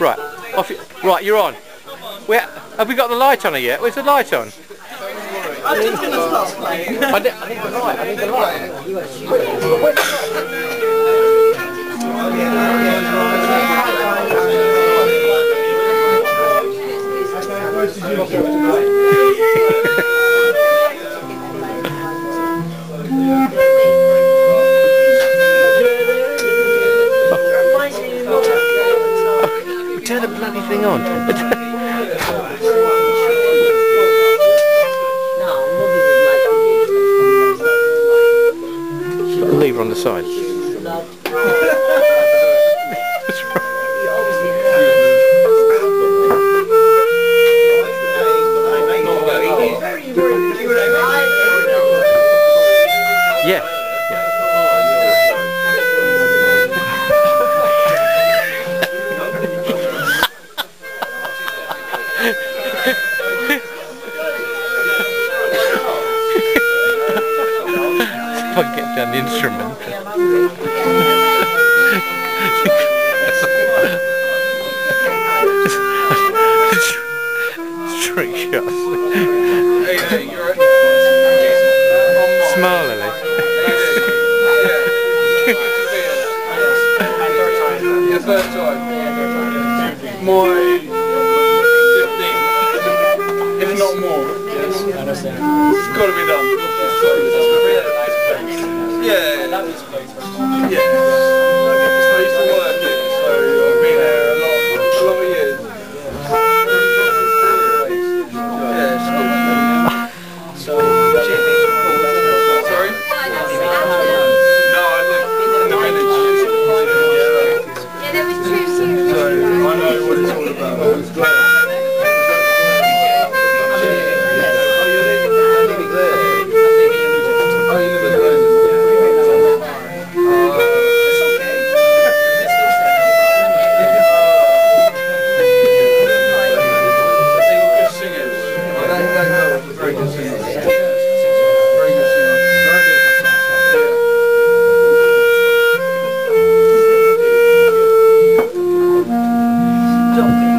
Right, off you, right, you're on. Where, have we got the light on yet? Where's the light on? I'm just going to start playing. I need, I need the light, I need the light. Thing on. Lever on the side. Yeah. If I can get down the instrument. Trick shot. Smile, Lily. Your first time. My 15. If not more. Yes, I understand. It's got to be done. Yeah. Yeah. 필요